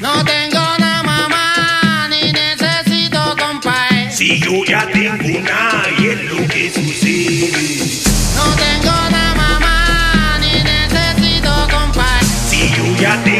No tengo nada mamá, ni necesito compay. Si yo ya tengo una y es lo que sucede. No tengo nada mamá, ni necesito compay. Si yo ya tengo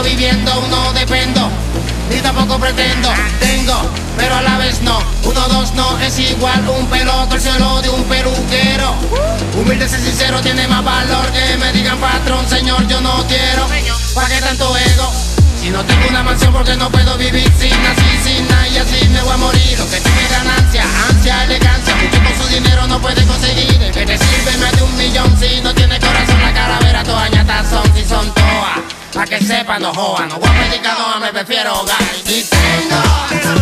viviendo, no dependo. Ni tampoco pretendo. Tengo, pero a la vez no. Uno, dos no es igual. Un peloto, el cielo de un peluquero. Humilde, ser sincero, tiene más valor que me digan patrón, señor, yo no quiero. ¿Para qué tanto ego? Si no tengo una mansión porque no puedo vivir sin así, sin nada y así me voy a morir. Lo que tiene ganancia, ansia, elegancia, mucho con su dinero no puede conseguir. Pa' no joda, no voy a pedir me prefiero hogar. Ni tengo.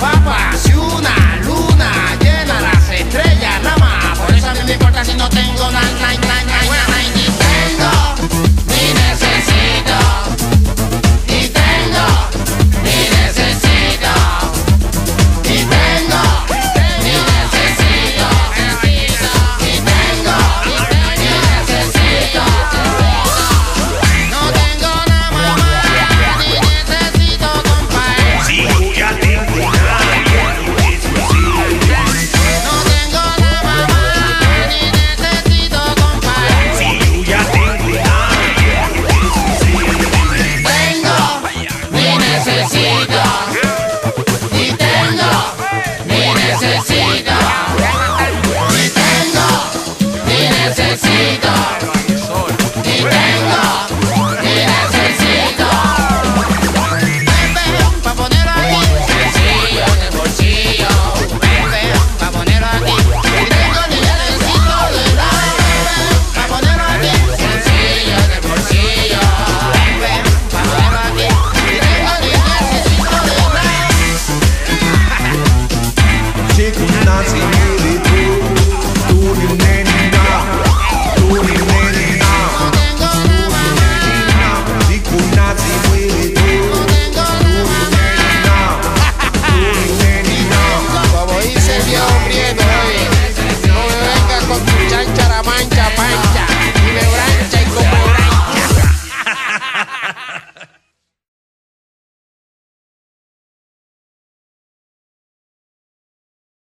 papa. she could not see me through to